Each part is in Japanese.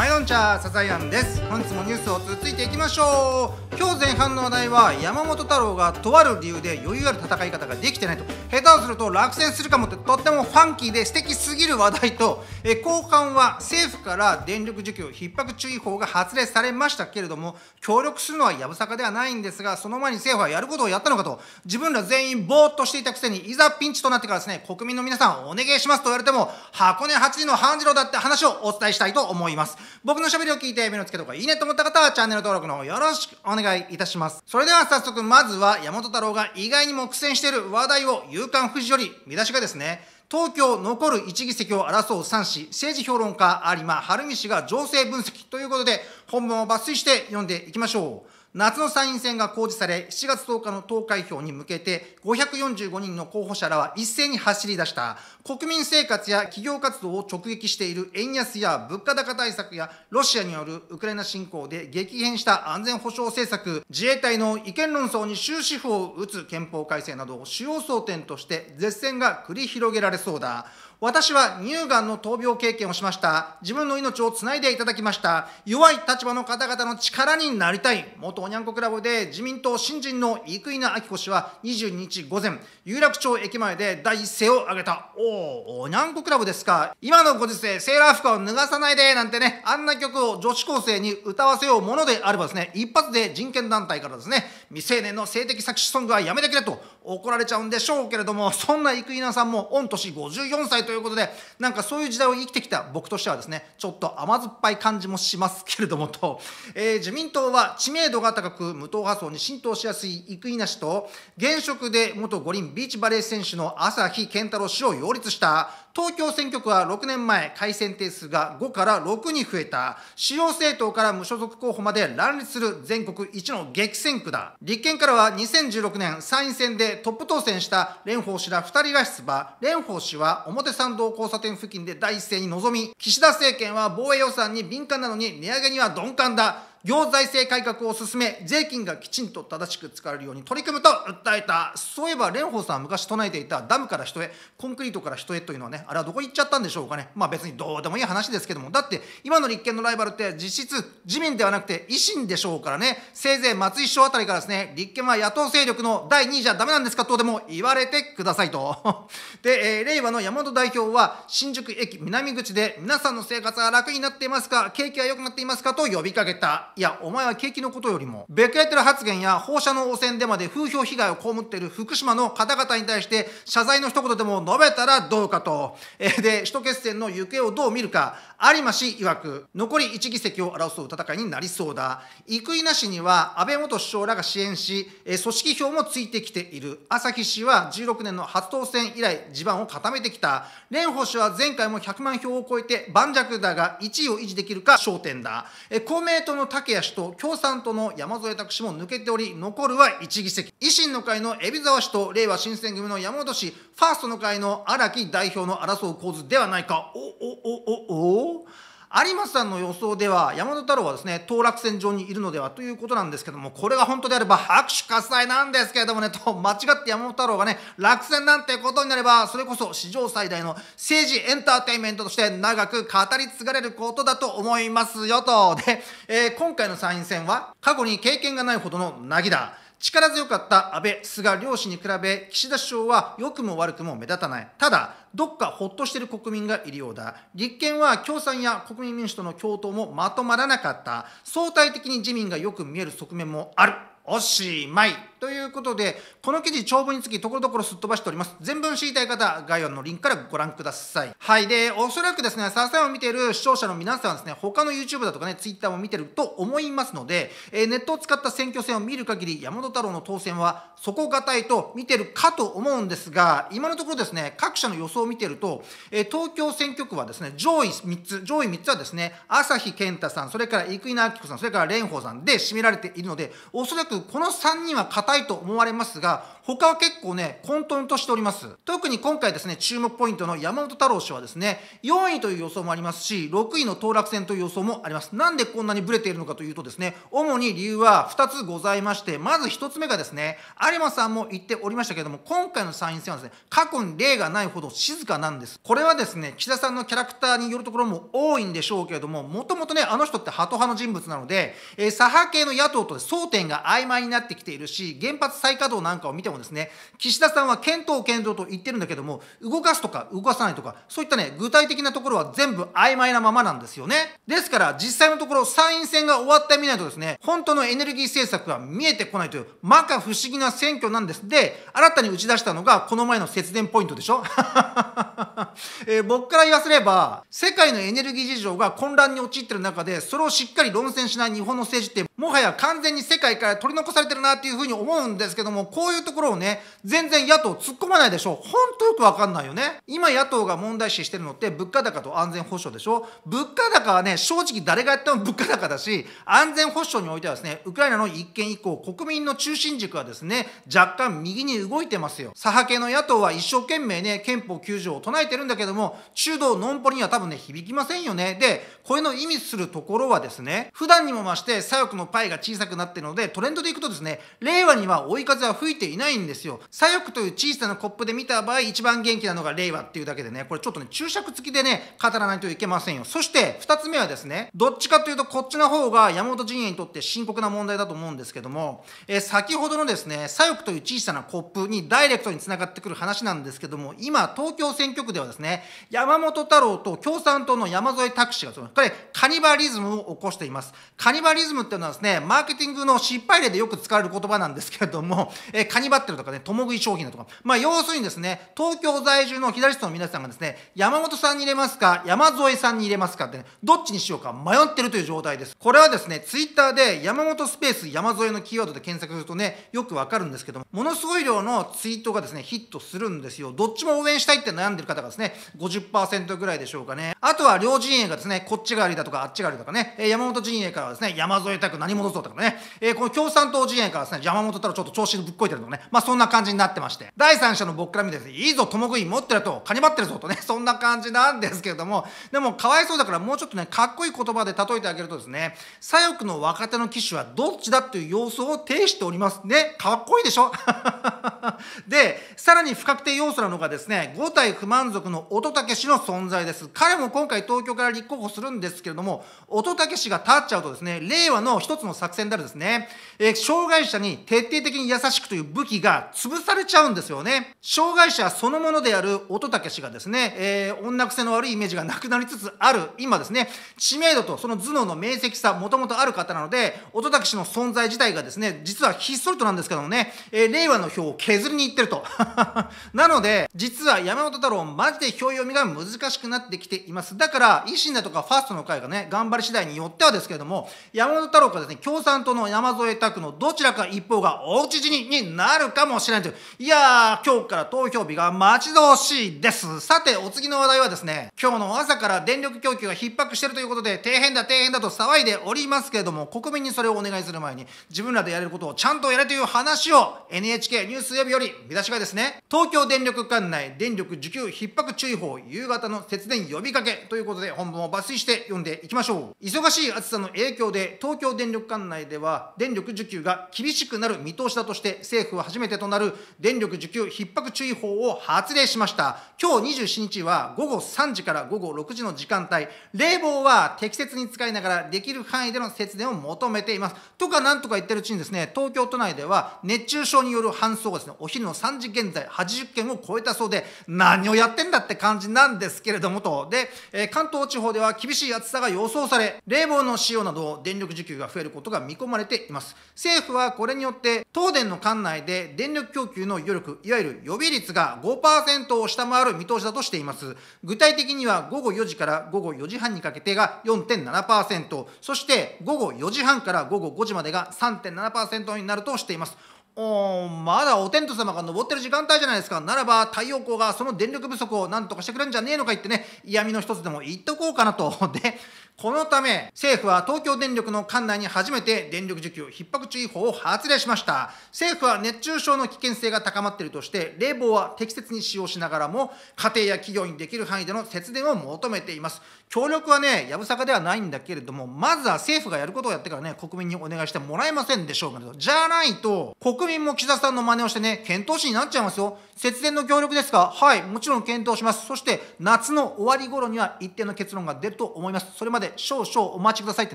はいどんちゃーサザイアンです。本日もニュースを続いていきましょう。今日前半の話題は山本太郎がとある理由で余裕ある戦い方ができてないと。下手をすると落選するかもってとってもファンキーで素敵すぎる話題とえ後半は政府から電力需給逼迫注意報が発令されましたけれども協力するのはやぶさかではないんですがその前に政府はやることをやったのかと。自分ら全員ぼーっとしていたくせにいざピンチとなってからですね国民の皆さんお願いしますと言われても箱根8時の半次郎だって話をお伝えしたいと思います。僕の喋りを聞いて目の付けとかいいねと思った方はチャンネル登録の方よろしくお願いいたします。それでは早速まずは山本太郎が意外にも苦戦している話題を夕刊富士より見出しがですね東京残る1議席を争う3氏政治評論家有馬晴美氏が情勢分析ということで本文を抜粋して読んでいきましょう。夏の参院選が公示され、7月10日の投開票に向けて、545人の候補者らは一斉に走り出した、国民生活や企業活動を直撃している円安や物価高対策や、ロシアによるウクライナ侵攻で激変した安全保障政策、自衛隊の意見論争に終止符を打つ憲法改正など、主要争点として絶戦が繰り広げられそうだ。私は乳がんの闘病経験をしました。自分の命をつないでいただきました。弱い立場の方々の力になりたい。元おにゃんこクラブで自民党新人の生稲晃子氏は22日午前、有楽町駅前で第一声を挙げた。おお、おにゃんこクラブですか。今のご時世、セーラー服を脱がさないで、なんてね、あんな曲を女子高生に歌わせようものであればですね、一発で人権団体からですね、未成年の性的作詞ソングはやめてくれと怒られちゃうんでしょうけれども、そんな生稲さんも御年54歳とということで、なんかそういう時代を生きてきた僕としてはですね、ちょっと甘酸っぱい感じもしますけれどもと、えー、自民党は知名度が高く無党派層に浸透しやすい生稲氏と、現職で元五輪ビーチバレー選手の朝日健太郎氏を擁立した東京選挙区は6年前、改選定数が5から6に増えた、主要政党から無所属候補まで乱立する全国一の激戦区だ。立憲からは2016年参院選でトップ当選した蓮舫氏ら2人が出馬。蓮舫氏は表参道交差点付近で第一声に臨み、岸田政権は防衛予算に敏感なのに値上げには鈍感だ。行財政改革を進め、税金がきちんと正しく使われるように取り組むと訴えた。そういえば、蓮舫さんは昔唱えていたダムから人へ、コンクリートから人へというのはね、あれはどこ行っちゃったんでしょうかね。まあ別にどうでもいい話ですけども、だって今の立憲のライバルって実質自民ではなくて維新でしょうからね、せいぜい松井市長あたりからですね、立憲は野党勢力の第2位じゃダメなんですかとでも言われてくださいと。で、えー、令和の山本代表は、新宿駅南口で皆さんの生活は楽になっていますか景気は良くなっていますかと呼びかけた。いや、お前は景気のことよりも、ベクレテル発言や放射能汚染でまで風評被害を被っている福島の方々に対して謝罪の一言でも述べたらどうかと。えー、で、首都決戦の行方をどう見るか、有馬氏曰く、残り1議席を争う戦いになりそうだ。生稲氏には安倍元首相らが支援し、えー、組織票もついてきている。朝日氏は16年の初当選以来、地盤を固めてきた。蓮舫氏は前回も100万票を超えて盤石だが、1位を維持できるか焦点だ。えー、公明党の竹谷氏と共産党の山添拓氏も抜けており、残るは1議席。維新の会の海老沢氏と令和新選組の山本氏、ファーストの会の荒木代表の争う構図ではないか。お、お、お、お、お有馬さんの予想では山本太郎はですね当落線上にいるのではということなんですけどもこれが本当であれば拍手喝采なんですけれどもねと間違って山本太郎がね落選なんてことになればそれこそ史上最大の政治エンターテインメントとして長く語り継がれることだと思いますよと。で、えー、今回の参院選は過去に経験がないほどのなぎだ。力強かった安倍、菅両氏に比べ、岸田首相は良くも悪くも目立たない。ただ、どっかほっとしている国民がいるようだ。立憲は共産や国民民主との共闘もまとまらなかった。相対的に自民がよく見える側面もある。おしまいということで、この記事長文につきところどころすっ飛ばしております。全文知りたい方、概要のリンクからご覧ください。はい。で、おそらくですね、サーサイを見ている視聴者の皆さんはですね、他の YouTube だとかね、Twitter も見てると思いますので、えー、ネットを使った選挙戦を見る限り、山本太郎の当選は底堅いと見てるかと思うんですが、今のところですね、各社の予想を見てると、えー、東京選挙区はですね、上位3つ、上位3つはですね、朝日健太さん、それから生稲晃子さん、それから蓮舫さんで占められているので、おそらくこの3人は固硬いと思われますが他は結構ね混沌としております。特に今回ですね注目ポイントの山本太郎氏はですね4位という予想もありますし6位の当落戦という予想もあります。なんでこんなにブレているのかというとですね主に理由は2つございましてまず1つ目がですね有馬さんも言っておりましたけれども今回の参院選はですね過去に例がないほど静かなんです。これはですね岸田さんのキャラクターによるところも多いんでしょうけれどももともとねあの人ってハト派の人物なので、えー、左派系の野党と争点が曖昧になってきているし原発再稼働なんかを見てもですね岸田さんは検討検討と言ってるんだけども動かすとか動かさないとかそういったね具体的なところは全部曖昧なままなんですよね。ですから実際のところ参院選が終わってみないとですね本当のエネルギー政策が見えてこないという摩訶不思議な選挙なんです。で新たに打ち出したのがこの前の節電ポイントでしょ。えー、僕から言わせれば世界のエネルギー事情が混乱に陥ってる中でそれをしっかり論戦しない日本の政治ってもはや完全に世界から取り残されてるなっていうふうに思うんですけどもこういうところをね全然野党突っ込まないでしょ本当よくわかんないよね。今野党が問題視してるのって物価高と安全保障でしょ。物価高はね正直誰がやっても物価高だし安全保障においてはですねウクライナの一件以降国民の中心軸はですね若干右に動いてますよ。左派系の野党は一生懸命ね憲法9条を唱えててるんだけども中道ノンポリには多分ね響きませんよね。でこれの意味するところはですね普段にも増して左翼のパイが小さくなってるのでトレンドでいくとですね令和には追い風は吹いていないんですよ。左翼という小さなコップで見た場合一番元気なのが令和っていうだけでねこれちょっとね注釈付きでね語らないといけませんよ。そして2つ目はですねどっちかというとこっちの方が山本陣営にとって深刻な問題だと思うんですけども、え、先ほどのですね左翼という小さなコップにダイレクトにつながってくる話なんですけども今東京選挙区ではですね山本太郎と共産党の山添拓司がこれカニバリズムを起こしています。カニバリズムっていうのはですねマーケティングの失敗例でよく使われる言葉なんですけれども、えー、カニバってるとかね共食い商品だとか。まあ要するにですね東京在住の左下の皆さんがですね山本さんに入れますか山添さんに入れますかってねどっちにしようか迷ってるという状態です。これはですねツイッターで山本スペース山添のキーワードで検索するとねよくわかるんですけどもものすごい量のツイートがですねヒットするんですよ。どっちも応援したいって悩んでる方がですね。50%ぐらいでしょうかね。あとは両陣営がですねこっちが悪いだとかあっちが悪いとかね。山本陣営からはですね山添拓何戻そうとかね、えー、この共産党陣営からですね山本太郎ちょっと調子ぶっこいてるとかねまあそんな感じになってまして。第三者の僕から見てですねいいぞ共食い持ってるとカニバってるぞとねそんな感じなんですけれども。でもかわいそうだからもうちょっとねかっこいい言葉で例えてあげるとですね左翼の若手の騎手はどっちだっていう様子を呈しております。ねかっこいいでしょ？でさらに不確定要素なのがですね5体不満満足の乙武氏の存在です。彼も今回東京から立候補するんですけれども乙武氏が立っちゃうとですね令和の一つの作戦であるですね、えー、障害者に徹底的に優しくという武器が潰されちゃうんですよね。障害者そのものである乙武氏がですね、えー、女癖の悪いイメージがなくなりつつある。今ですね知名度とその頭脳の明晰さもともとある方なので乙武氏の存在自体がですね実はひっそりとなんですけどもね、えー、令和の票を削りにいってると。なので実は山本太郎マジで票読みが難しくなってきています。だから維新だとかファーストの会がね頑張り次第によってはですけれども山本太郎かですね共産党の山添拓のどちらか一方が大内死にになるかもしれないという。いやー今日から投票日が待ち遠しいです。さてお次の話題はですね今日の朝から電力供給が逼迫してるということで底辺だ底辺だと騒いでおりますけれども国民にそれをお願いする前に自分らでやれることをちゃんとやれという話を NHK ニュースウェブより見出しがですね東京電力管内電力需給逼迫注意報夕方の節電呼びかけということで本文を抜粋して読んでいきましょう。忙しい暑さの影響で東京電力管内では電力需給が厳しくなる見通しだとして政府は初めてとなる電力需給逼迫注意報を発令しました。今日27日は午後3時から午後6時の時間帯冷房は適切に使いながらできる範囲での節電を求めています。とかなんとか言ってるうちにですね東京都内では熱中症による搬送がですねお昼の3時現在80件を超えたそうで何をやってんだって感じなんですけれどもと。で、えー、関東地方では厳しい暑さが予想され冷房の使用など電力需給が増えることが見込まれています。政府はこれによって東電の管内で電力供給の余力いわゆる予備率が5%を下回る見通しだとしています。具体的には午後4時から午後4時半にかけてが4.7%そして午後4時半から午後5時までが3.7%になるとしています。おまだお天道様が昇ってる時間帯じゃないですか。ならば太陽光がその電力不足を何とかしてくれるんじゃねえのか言ってね嫌味の一つでも言っとこうかなと。でこのため政府は東京電力の管内に初めて電力需給逼迫注意報を発令しました。政府は熱中症の危険性が高まっているとして冷房は適切に使用しながらも家庭や企業にできる範囲での節電を求めています。協力はねやぶさかではないんだけれどもまずは政府がやることをやってからね国民にお願いしてもらえませんでしょうかと。じゃないと国民も岸田さんの真似をしてね検討しになっちゃいますよ。節電の協力ですか？はいもちろん検討します。そして夏の終わり頃には一定の結論が出ると思います。それまで少々お待ちくださいって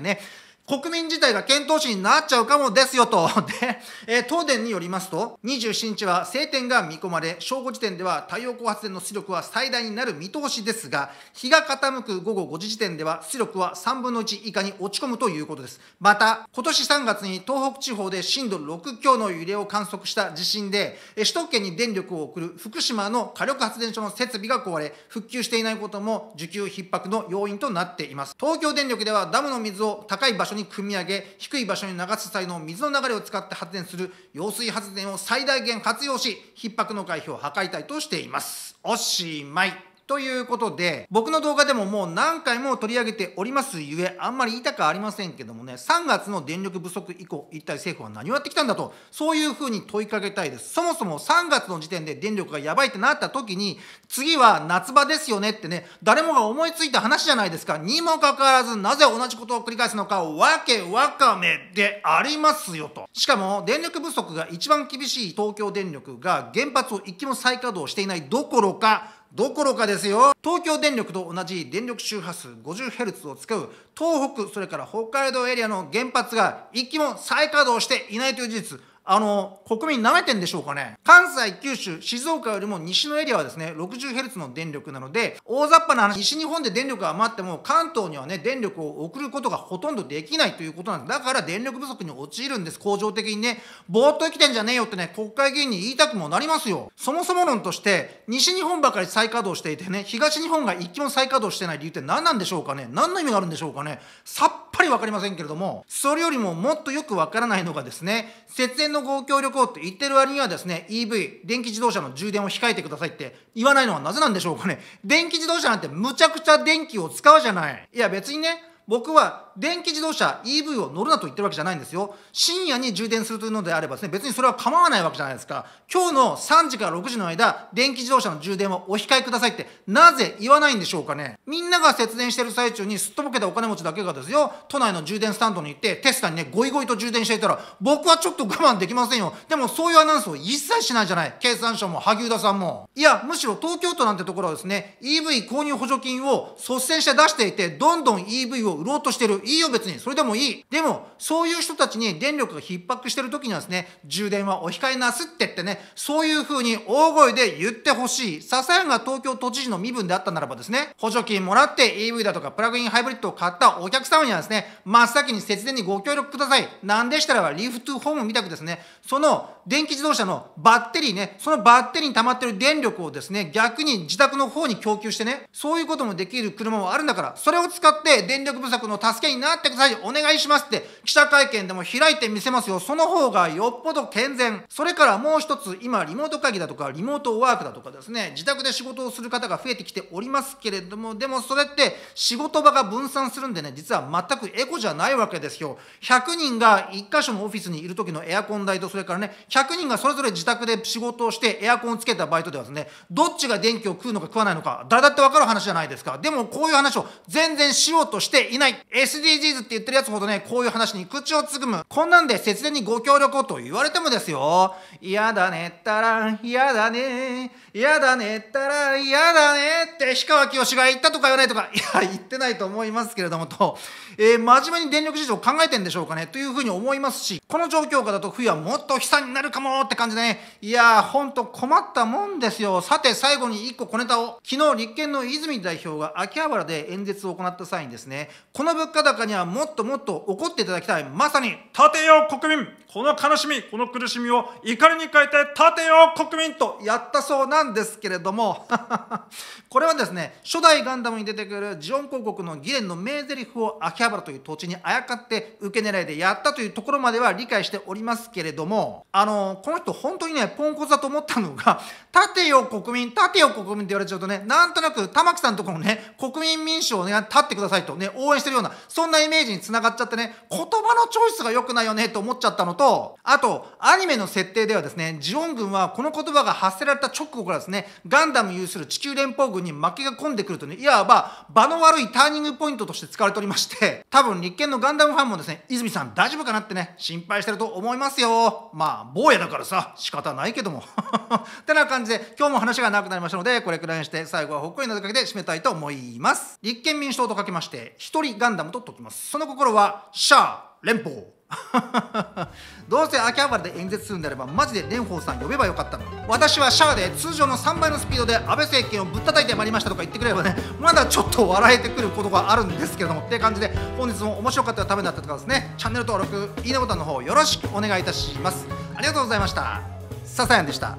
ね。国民自体が検討士になっちゃうかもですよと。で、えー、東電によりますと、27日は晴天が見込まれ、正午時点では太陽光発電の出力は最大になる見通しですが、日が傾く午後5時時点では出力は3分の1以下に落ち込むということです。また、今年3月に東北地方で震度6強の揺れを観測した地震で、首都圏に電力を送る福島の火力発電所の設備が壊れ、復旧していないことも需給逼迫の要因となっています。東京電力ではダムの水を高い場所に汲み上げ低い場所に流す際の水の流れを使って発電する揚水発電を最大限活用し逼迫の回避を図りたいとしています。おしまい。ということで、僕の動画でももう何回も取り上げておりますゆえ、あんまり言いたくありませんけどもね、3月の電力不足以降、一体政府は何をやってきたんだと、そういうふうに問いかけたいです。そもそも3月の時点で電力がやばいってなった時に、次は夏場ですよねってね、誰もが思いついた話じゃないですか。にもかかわらず、なぜ同じことを繰り返すのか、わけわかめでありますよと。しかも、電力不足が一番厳しい東京電力が原発を一気も再稼働していないどころか、どころかですよ。東京電力と同じ電力周波数 50Hz を使う東北それから北海道エリアの原発が一機も再稼働していないという事実。あの、国民舐めてんでしょうかね。関西、九州、静岡よりも西のエリアはですね、60Hz の電力なので、大雑把な話、西日本で電力が余っても、関東にはね、電力を送ることがほとんどできないということなんです。だから電力不足に陥るんです、恒常的にね。ぼーっと生きてんじゃねえよってね、国会議員に言いたくもなりますよ。そもそも論として、西日本ばかり再稼働していてね、東日本が一気も再稼働してない理由って何なんでしょうかね。何の意味があるんでしょうかね。さっぱり分かりませんけれども、それよりももっとよく分からないのがですね、節電のご協力をって言ってる割にはですね、EV、電気自動車の充電を控えてくださいって言わないのはなぜなんでしょうかね。電気自動車なんてむちゃくちゃ電気を使うじゃない。いや別にね、僕は電気自動車 EV を乗るなと言ってるわけじゃないんですよ。深夜に充電するというのであればですね別にそれは構わないわけじゃないですか。今日の3時から6時の間電気自動車の充電をお控えくださいってなぜ言わないんでしょうかね。みんなが節電してる最中にすっとぼけたお金持ちだけがですよ都内の充電スタンドに行ってテスタにねゴイゴイと充電していたら僕はちょっと我慢できませんよ。でもそういうアナウンスを一切しないじゃない。経産省も萩生田さんも。いやむしろ東京都なんてところはですね EV 購入補助金を率先して出していてどんどん EV を売ろうとしてる。いいよ別に。それでもいい。でもそういう人たちに電力が逼迫してる時にはですね充電はお控えなすってってねそういうふうに大声で言ってほしい。笹谷が東京都知事の身分であったならばですね補助金もらって EV だとかプラグインハイブリッドを買ったお客様にはですね真っ先に節電にご協力ください。なんでしたらばリーフトゥーホームみたくですね。その電気自動車のバッテリーねそのバッテリーに溜まってる電力をですね逆に自宅の方に供給してねそういうこともできる車もあるんだからそれを使って電力不足の助けになってください。お願いしますって記者会見でも開いてみせますよ。その方がよっぽど健全。それからもう一つ今リモート会議だとかリモートワークだとかですね。自宅で仕事をする方が増えてきておりますけれどもでもそれって仕事場が分散するんでね実は全くエコじゃないわけですよ。100人が1箇所のオフィスにいる時のエアコン代とそれからね100人がそれぞれ自宅で仕事をしてエアコンをつけたバイトではですねどっちが電気を食うのか食わないのか誰だって分かる話じゃないですか。でもこういう話を全然しようとしていない SDGs って言ってるやつほどね、こういう話に口をつぐむ。こんなんで節電にご協力をと言われてもですよ。嫌だねったら、嫌だね。嫌だねったら、嫌だねって氷川きよしが言ったとか言わないとか、いや、言ってないと思いますけれどもと、えー、真面目に電力事情を考えてんでしょうかねというふうに思いますし、この状況下だと冬はもっと悲惨になるかもって感じでね、いやー、ほんと困ったもんですよ。さて、最後に1個小ネタを。昨日、立憲の泉代表が秋葉原で演説を行った際にですね、この物価高にはもっともっと怒っていただきたい。まさに、立てよ国民。この悲しみ、この苦しみを怒りに変えて立てよ国民とやったそうなんですけれども、これはですね、初代ガンダムに出てくるジオン広告の議連の名台詞を秋葉原という土地にあやかって受け狙いでやったというところまでは理解しておりますけれども、あの、この人本当にね、ポンコツだと思ったのが、立てよ国民、立てよ国民って言われちゃうとね、なんとなく玉木さんのところのね、国民民主をね、立ってくださいとね、応援援してるようなそんなイメージにつながっちゃってね言葉のチョイスが良くないよねと思っちゃったのとあとアニメの設定ではですねジオン軍はこの言葉が発せられた直後からですねガンダム有する地球連邦軍に負けが込んでくるとねいわば場の悪いターニングポイントとして使われておりまして多分立憲のガンダムファンもですね泉さん大丈夫かなってね心配してると思いますよ。まあ坊やだからさ仕方ないけども。ってな感じで今日も話が長くなりましたのでこれくらいにして最後はほっこりなだけで締めたいと思います。立憲民主党とかけまして一人ガンダムと解きます。その心はシャー連邦。どうせ秋葉原で演説するんであればマジで蓮舫さん呼べばよかったの私はシャアで通常の3倍のスピードで安倍政権をぶったたいてまいりましたとか言ってくれればね まだちょっと笑えてくることがあるんですけども。って感じで本日も面白かったらためだったとかですね。チャンネル登録いいねボタンの方よろしくお願いいたします。ありがとうございました。ささやんでした。